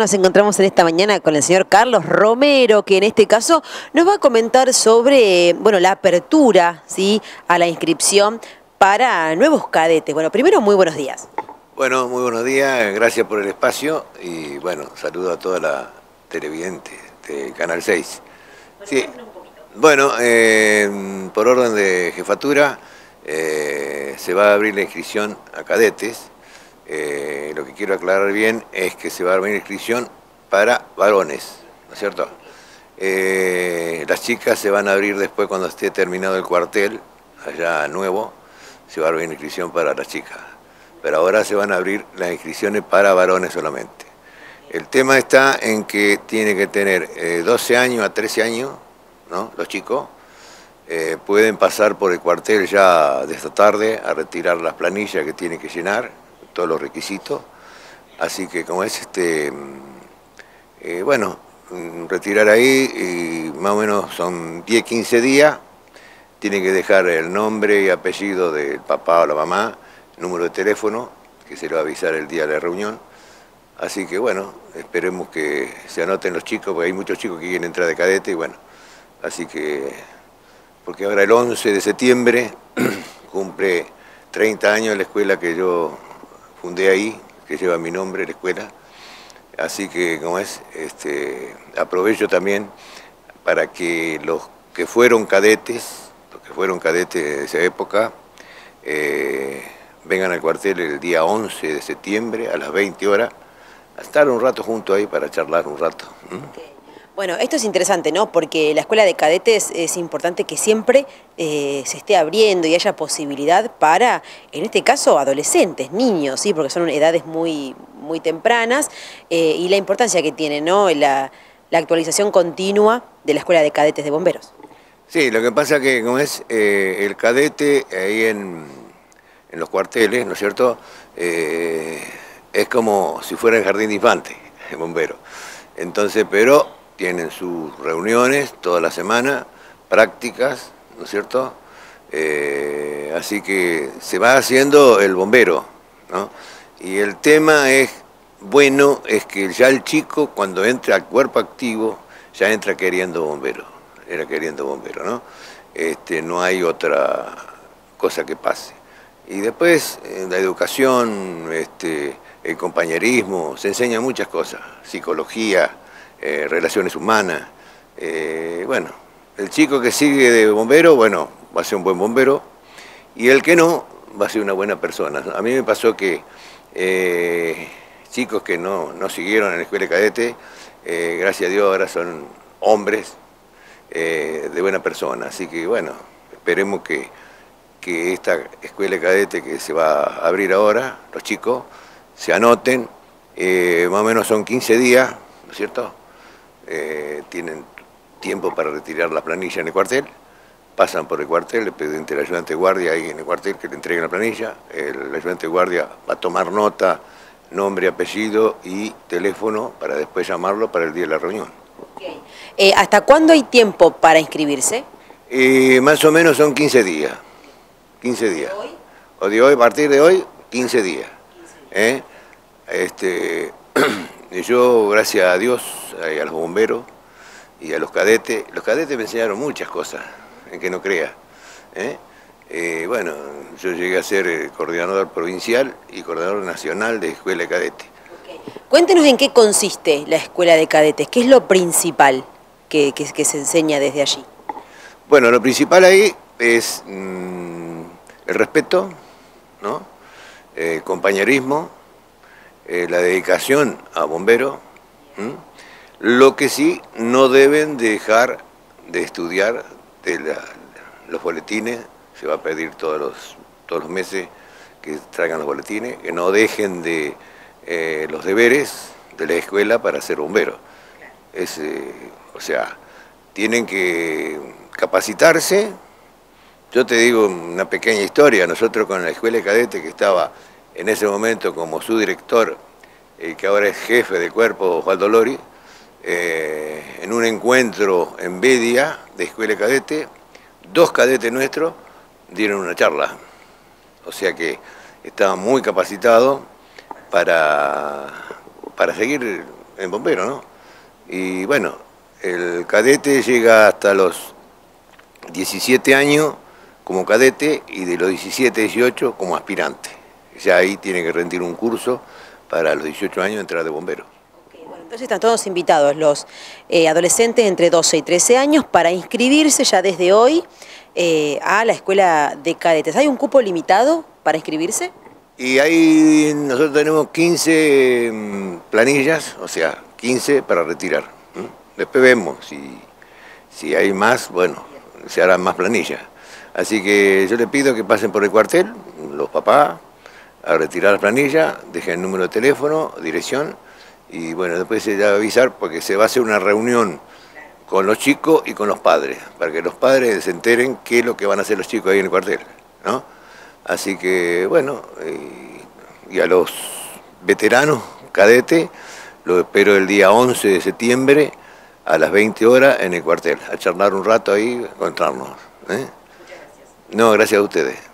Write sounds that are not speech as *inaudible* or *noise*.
Nos encontramos en esta mañana con el señor Carlos Romero, que en este caso nos va a comentar sobre bueno, la apertura ¿sí? a la inscripción para nuevos cadetes. Bueno, primero, muy buenos días. Bueno, muy buenos días, gracias por el espacio y bueno, saludo a toda la televidente de Canal 6. Sí, bueno, eh, por orden de jefatura eh, se va a abrir la inscripción a cadetes eh, lo que quiero aclarar bien es que se va a abrir inscripción para varones, ¿no es cierto? Eh, las chicas se van a abrir después cuando esté terminado el cuartel, allá nuevo, se va a abrir inscripción para las chicas. Pero ahora se van a abrir las inscripciones para varones solamente. El tema está en que tiene que tener 12 eh, años a 13 años, ¿no? Los chicos. pueden pasar por el cuartel ya de esta tarde a retirar las planillas que tienen que llenar todos los requisitos. Así que como es, este, eh, bueno, mm, retirar ahí y más o menos son 10, 15 días. Tiene que dejar el nombre y apellido del papá o la mamá, número de teléfono, que se lo va a avisar el día de la reunión. Así que bueno, esperemos que se anoten los chicos, porque hay muchos chicos que quieren entrar de cadete y bueno, así que, porque ahora el 11 de septiembre *clears throat* cumple 30 años la escuela que yo fundé ahí, que lleva mi nombre, la escuela. Así que, como es, este, aprovecho también para que los que fueron cadetes, los que fueron cadetes de esa época, eh, vengan al cuartel el día 11 de septiembre a las 20 horas, a estar un rato junto ahí para charlar un rato. Bueno, esto es interesante, ¿no? Porque la escuela de cadetes es importante que siempre eh, se esté abriendo y haya posibilidad para, en este caso, adolescentes, niños, ¿sí? Porque son edades muy, muy tempranas eh, y la importancia que tiene, ¿no? La, actualización continua de la escuela de cadetes de bomberos. Sí, lo que pasa que, como es, eh, el cadete ahí en, en, los cuarteles, ¿no es cierto? es como si fuera el jardín de infante, el bombero. Entonces, pero tienen sus reuniones toda la semana, prácticas, ¿no es cierto? Eh, así que se va haciendo el bombero, ¿no? Y el tema es, bueno, es que ya el chico cuando entra al cuerpo activo, ya entra queriendo bombero, era queriendo bombero, ¿no? Este, no hay otra cosa que pase. Y después la educación, este, el compañerismo, se enseñan muchas cosas, psicología, eh, relaciones humanas. Eh, bueno, el chico que sigue de bombero, bueno, va a ser un buen bombero, y el que no, va a ser una buena persona. A mí me pasó que eh, chicos que no, siguieron en la escuela de cadete, gracias a Dios ahora son hombres de buena persona. Así que bueno, esperemos que, que esta escuela de cadete que se va a abrir ahora, los chicos, se anoten, más o menos son 15 días, ¿no es cierto? Eh, tienen tiempo para retirar la planilla en el cuartel, pasan por el cuartel, le piden al ayudante de guardia ahí en el cuartel que le entreguen la planilla, el ayudante de guardia va a tomar nota, nombre, apellido y teléfono para después llamarlo para el día de la reunión. Eh, ¿Hasta cuándo hay tiempo para inscribirse? Eh, más o menos son 15 días. 15 días. ¿De hoy? O de hoy, a partir de hoy, 15 días. Este, *clears throat* yo, gracias a Dios, a los bomberos y a los cadetes, los cadetes me enseñaron muchas cosas, en que no crea. ¿eh? Eh, bueno, yo llegué a ser eh, coordinador provincial y coordinador nacional de escuela de cadetes. Cuéntenos en qué consiste la escuela de cadetes, qué es lo principal que, se enseña desde allí. Bueno, lo principal ahí es mm, el respeto, ¿no? compañerismo, eh, la dedicación a bomberos, lo que sí no deben dejar de estudiar de los boletines, se va a pedir todos los, todos los meses que traigan los boletines, que no dejen de eh, los deberes de la escuela para ser bomberos. Eh, o sea, tienen que capacitarse. Yo te digo una pequeña historia, nosotros con la escuela de cadete que estaba en ese momento como su director, el que ahora es jefe del cuerpo, Osvaldo Lori, eh, en un encuentro en Bedia de escuela cadete, dos cadetes nuestros dieron una charla. O sea que estaban muy capacitados para, para seguir en bombero, ¿no? Y bueno, el cadete llega hasta los 17 años como cadete y de los 17 18 como aspirante. Ya ahí tiene que rendir un curso para los 18 años entrar de bombero. entonces están todos invitados los eh, adolescentes entre 12 y 13 años para inscribirse ya desde hoy eh, a la escuela de cadetes. ¿Hay un cupo limitado para inscribirse? Y ahí nosotros tenemos 15 mm, planillas, o sea, 15 para retirar. Después vemos si, si hay más, bueno, se harán más planillas. Así que yo le pido que pasen por el cuartel, los papás, a retirar la planilla, dejen el número de teléfono, dirección, y bueno, después se va a avisar porque se va a hacer una reunión con los chicos y con los padres, para que los padres se enteren qué es lo que van a hacer los chicos ahí en el cuartel, ¿no? Así que, bueno, y, a los veteranos, cadetes, lo espero el día 11 de septiembre a las 20 horas en el cuartel, a charlar un rato ahí, encontrarnos. ¿eh? No, gracias a ustedes.